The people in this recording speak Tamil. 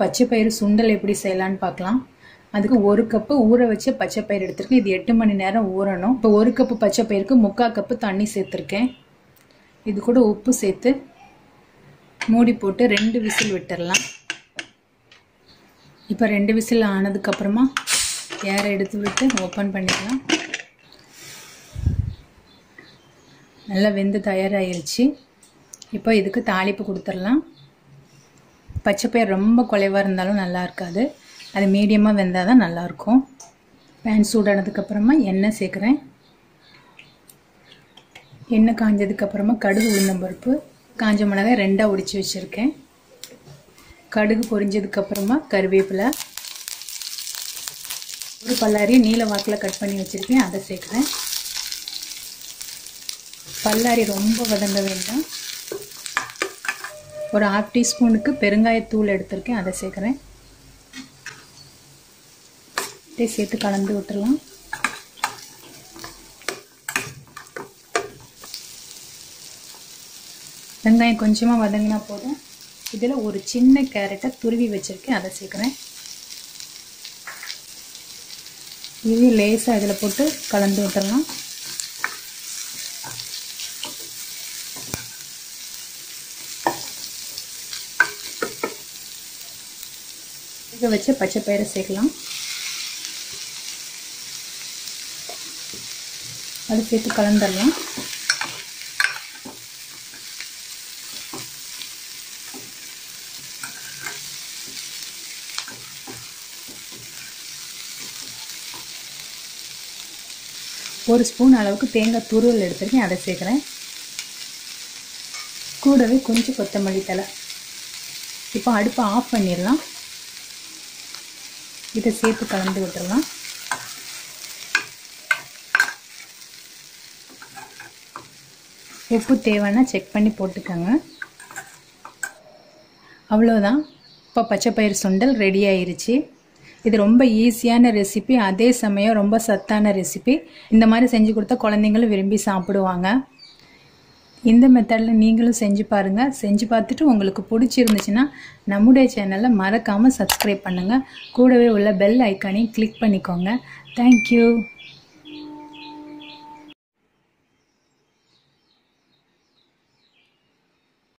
பச்சை பயிறு சுண்டல் எப்படி செய்யலான்னு பார்க்கலாம். அதுக்கு ஒரு கப்பு ஊற வச்ச பச்சை பயிறு எடுத்திருக்கேன். இது எட்டு மணி நேரம் ஊறணும். இப்போ ஒரு கப்பு பச்சை பயிருக்கு முக்கால் கப்பு தண்ணி சேர்த்துருக்கேன். இது கூட உப்பு சேர்த்து மூடி போட்டு ரெண்டு விசில் விட்டுடலாம் இப்போ ரெண்டு விசில் ஆனதுக்கப்புறமா ஏரை எடுத்து விட்டு ஓப்பன் பண்ணிக்கலாம். நல்லா வெந்து தயாராகிருச்சு இப்போ இதுக்கு தாளிப்பு கொடுத்துடலாம். பச்சைப்பயிர் ரொம்ப குலைவாக இருந்தாலும் நல்லா இருக்காது. அது மீடியமாக வெந்தால் தான் நல்லாயிருக்கும் பேன் சூடானதுக்கப்புறமா எண்ணெய் சேர்க்குறேன். எண்ணெய் காஞ்சதுக்கப்புறமா கடுகு உளுந்தம்பருப்பு காஞ்ச மிளகாய் ரெண்டாக உடிச்சு வச்சுருக்கேன். கடுகு பொரிஞ்சதுக்கப்புறமா கருவேப்பிலை. ஒரு பல்லாரி நீல வாக்கில் கட் பண்ணி வச்சுருக்கேன். அதை சேர்க்குறேன். பல்லாரி ரொம்ப வதங்க வேண்டாம். ஒரு ஹாஃப் டீஸ்பூனுக்கு பெருங்காயத்தூள் எடுத்திருக்கேன் அதை சேர்க்குறேன். அப்படியே சேர்த்து கலந்து விட்டுடலாம் வெங்காயம் கொஞ்சமாக வதங்கினா போதும். இதில் ஒரு சின்ன கேரட்டை துருவி வச்சுருக்கேன் அதை சேர்க்குறேன். இது லேசாக இதில் போட்டு கலந்து விட்டுடலாம் இதை வச்சு பச்சை பயிரை சேர்க்கலாம். அது சேர்த்து கலந்துடலாம். ஒரு ஸ்பூன் அளவுக்கு தேங்காய் துருவல் எடுத்துருக்கேன் அதை சேர்க்குறேன். கூடவே கொஞ்சம் கொத்தமல்லி தலை இப்போ அடுப்பை ஆஃப் பண்ணிடலாம். இதை சேர்த்து கலந்து விட்டுடலாம் உப்பு தேவைன்னா செக் பண்ணி போட்டுக்கோங்க. அவ்வளோதான் இப்போ பச்சைப்பயிறு சுண்டல் ரெடி ஆயிருச்சு. இது ரொம்ப ஈஸியான ரெசிபி அதே சமயம் ரொம்ப சத்தான ரெசிபி இந்த மாதிரி செஞ்சு கொடுத்தா குழந்தைங்களும் விரும்பி சாப்பிடுவாங்க. இந்த மெத்தடில் நீங்களும் செஞ்சு பாருங்கள் செஞ்சு பார்த்துட்டு உங்களுக்கு பிடிச்சிருந்துச்சுன்னா நம்முடைய சேனலை மறக்காமல் சப்ஸ்கிரைப் பண்ணுங்கள் கூடவே உள்ள பெல் ஐக்கானையும் கிளிக் பண்ணிக்கோங்க. தேங்க்யூ